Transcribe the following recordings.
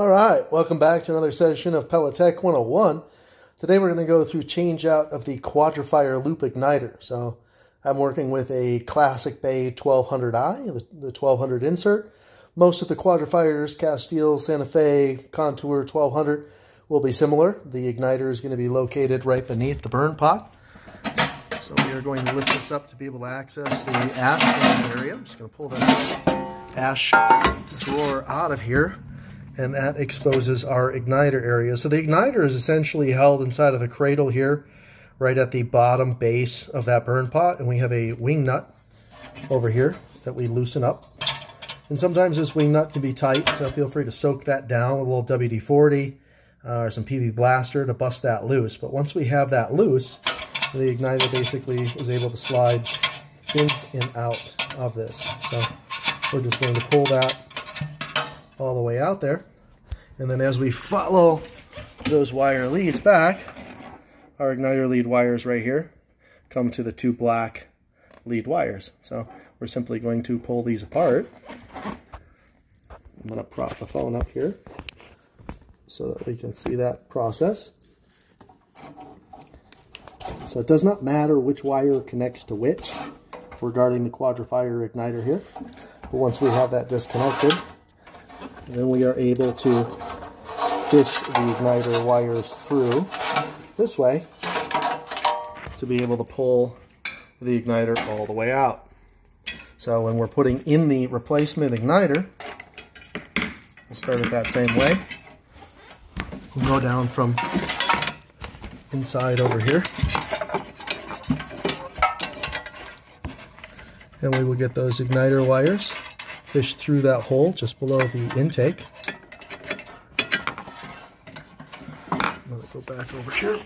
All right, welcome back to another session of Pellet Tech 101. Today we're going to go through change out of the Quadra-Fire loop igniter. So I'm working with a Classic Bay 1200i, the, the 1200 insert. Most of the Quadra-Fires, Castile, Santa Fe, Contour 1200 will be similar. The igniter is going to be located right beneath the burn pot. So we are going to lift this up to be able to access the ash area. I'm just going to pull that ash drawer out of here and that exposes our igniter area. So the igniter is essentially held inside of the cradle here, right at the bottom base of that burn pot, and we have a wing nut over here that we loosen up. And sometimes this wing nut can be tight, so feel free to soak that down with a little WD-40 uh, or some PB Blaster to bust that loose. But once we have that loose, the igniter basically is able to slide in and out of this. So we're just going to pull that all the way out there. And then as we follow those wire leads back, our igniter lead wires right here come to the two black lead wires. So we're simply going to pull these apart. I'm going to prop the phone up here so that we can see that process. So it does not matter which wire connects to which regarding the Quadra-Fire igniter here. But once we have that disconnected, then we are able to fish the igniter wires through this way to be able to pull the igniter all the way out. So when we're putting in the replacement igniter, we'll start it that same way. We'll go down from inside over here. And we will get those igniter wires fish through that hole just below the intake. Going to go back over here.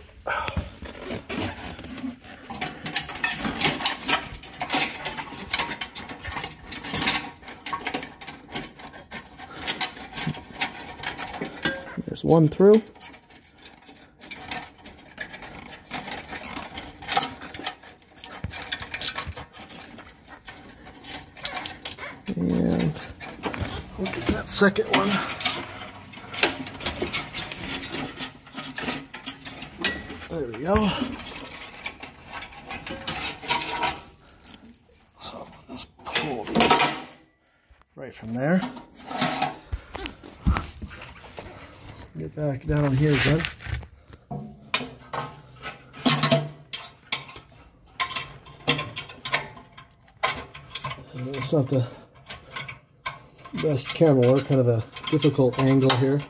There's one through. Look at that second one. There we go. So let's pull these right from there. Get back down here again. It's not the best camera work, kind of a difficult angle here.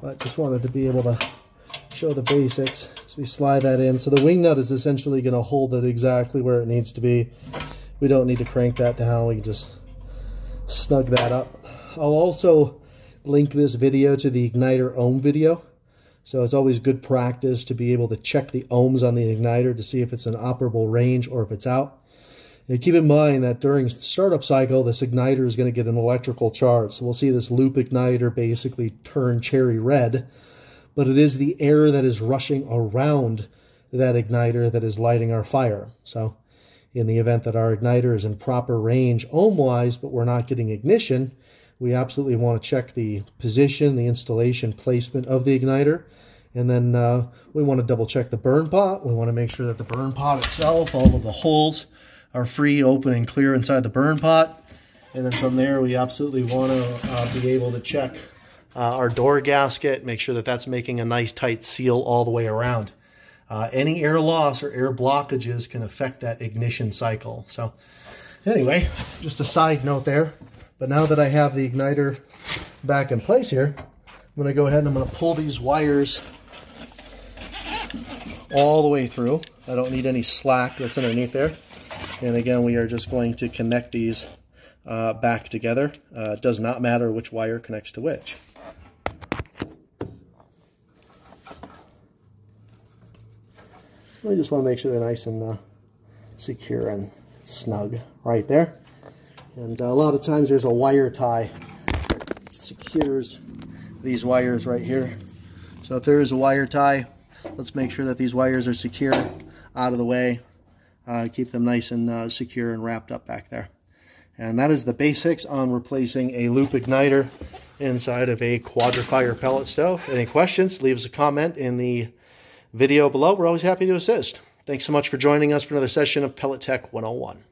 But just wanted to be able to show the basics. So we slide that in. So the wing nut is essentially going to hold it exactly where it needs to be. We don't need to crank that down. We can just snug that up. I'll also link this video to the igniter ohm video. So it's always good practice to be able to check the ohms on the igniter to see if it's an operable range or if it's out. And keep in mind that during startup cycle, this igniter is going to get an electrical charge. So we'll see this loop igniter basically turn cherry red, but it is the air that is rushing around that igniter that is lighting our fire. So in the event that our igniter is in proper range ohm-wise, but we're not getting ignition, we absolutely want to check the position, the installation placement of the igniter. And then uh, we want to double check the burn pot. We want to make sure that the burn pot itself, all of the holes are free, open, and clear inside the burn pot. And then from there, we absolutely want to uh, be able to check uh, our door gasket, make sure that that's making a nice tight seal all the way around. Uh, any air loss or air blockages can affect that ignition cycle. So anyway, just a side note there. But now that I have the igniter back in place here, I'm going to go ahead and I'm going to pull these wires all the way through. I don't need any slack that's underneath there. And again, we are just going to connect these uh, back together. Uh, it does not matter which wire connects to which. We just want to make sure they're nice and uh, secure and snug right there. And uh, a lot of times there's a wire tie that secures these wires right here. So if there is a wire tie, let's make sure that these wires are secure out of the way. Uh, keep them nice and uh, secure and wrapped up back there. And that is the basics on replacing a loop igniter inside of a Quadra-Fire pellet stove. Any questions, leave us a comment in the video below. We're always happy to assist. Thanks so much for joining us for another session of Pellet Tech 101.